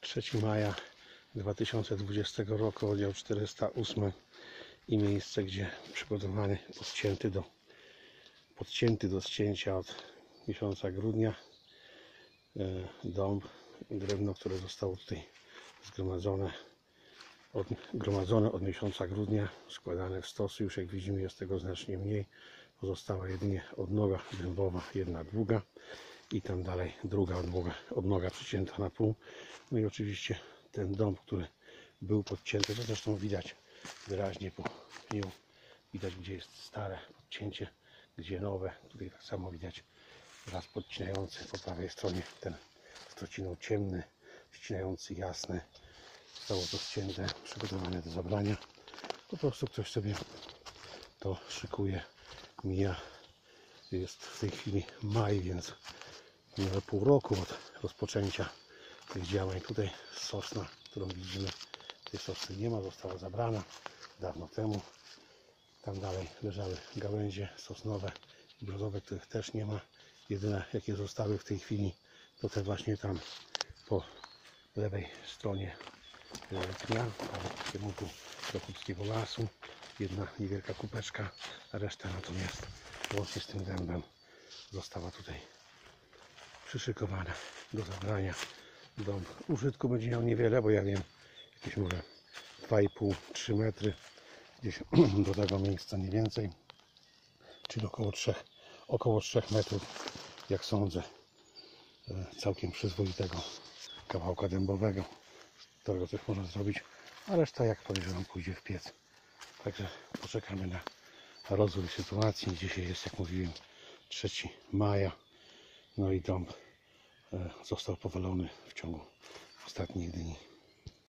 3 maja 2020 roku, oddział 408 i miejsce, gdzie przygotowany, podcięty do, podcięty do ścięcia od miesiąca grudnia e, dąb, drewno, które zostało tutaj zgromadzone od, gromadzone od miesiąca grudnia, składane w stosy, już jak widzimy jest tego znacznie mniej, pozostała jedynie odnoga dębowa, jedna długa i tam dalej druga odnoga, odnoga przycięta na pół. No i oczywiście ten dąb, który był podcięty, to zresztą widać wyraźnie po pniu, widać gdzie jest stare podcięcie, gdzie nowe. Tutaj tak samo widać raz podcinający po prawej stronie ten strociną ciemny, ścinający jasny. Zostało to ścięte, przygotowane do zabrania. Po prostu ktoś sobie to szykuje, mija. Jest w tej chwili maj, więc minęło pół roku od rozpoczęcia tych działań. Tutaj sosna, którą widzimy, tej sosny nie ma, została zabrana dawno temu. Tam dalej leżały gałęzie sosnowe brzozowe, których też nie ma. Jedyne jakie zostały w tej chwili to te właśnie tam po lewej stronie e, tam w kierunku Dokupskiego Lasu. Jedna niewielka kupeczka, a reszta natomiast łącznie z tym dębem została tutaj przyszykowana do zabrania. Dom użytku będzie miał niewiele, bo ja wiem, jakieś może 2,5-3 metry gdzieś do tego miejsca nie więcej, czyli około 3, około 3 metrów, jak sądzę, e, całkiem przyzwoitego kawałka dębowego, z którego coś można zrobić, a reszta jak podejrzewam pójdzie w piec. Także poczekamy na rozwój sytuacji. Dzisiaj jest, jak mówiłem, 3 maja. No i dom e, został powalony w ciągu ostatnich dni.